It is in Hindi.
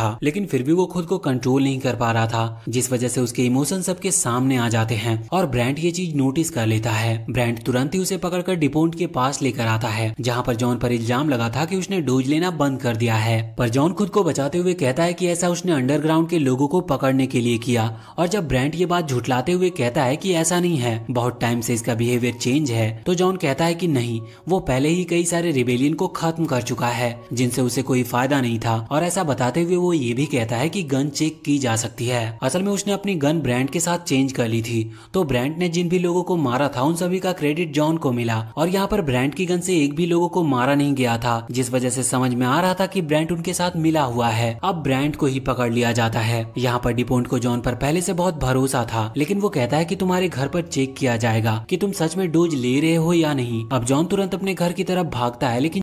था, लेकिन फिर भी वो खुद को कंट्रोल नहीं कर पा रहा था, जिस वजह से उसके इमोशन सबके सामने आ जाते हैं और ब्रांड ये चीज़ नोटिस कर लेता है। ब्रांड तुरंत ही उसे पकड़कर डिपोन्ट के पास लेकर आता है, जहाँ पर जॉन पर इल्ज़ाम लगा था कि उसने डोज लेना बंद कर दिया है। पर जॉन खुद को बचाते हुए कहता है कि ऐसा उसने अंडरग्राउंड के लोगों को पकड़ने के लिए किया, और जब ब्रांड ये बात झुटलाते हुए कहता है की ऐसा नहीं है, बहुत टाइम से इसका बिहेवियर चेंज है तो जॉन कहता है की नहीं, वो पहले ही कई सारे रिबेलियन को खत्म कर चुका है, जिनसे उसे कोई फ़ायदा नहीं था, और ऐसा बताते हुए वो ये भी कहता है कि गन चेक की जा सकती है। असल में उसने अपनी गन ब्रांड के साथ चेंज कर ली थी। तो ब्रांड ने जिन भी लोगों को मारा था, उन सभी का क्रेडिट जॉन को मिला। और यहाँ पर ब्रांड की गन से एक भी लोगों को मारा नहीं गया था, जिस वजह से समझ में आ रहा था कि ब्रांड उनके साथ मिला हुआ है। अब ब्रांड को ही पकड़ लिया जाता है। यहाँ पर डिपोन्ट को जॉन पर पहले से बहुत भरोसा था, लेकिन वो कहता है कि तुम्हारे घर पर चेक किया जाएगा कि तुम सच में डोज ले रहे हो या नहीं। अब जॉन तुरंत अपने घर की तरफ़ भागता है, लेकिन